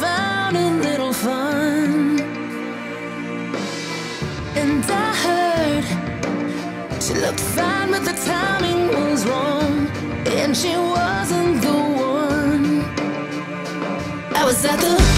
found a little fun. And I heard she looked fine, but the timing was wrong. And she wasn't the one. I was at the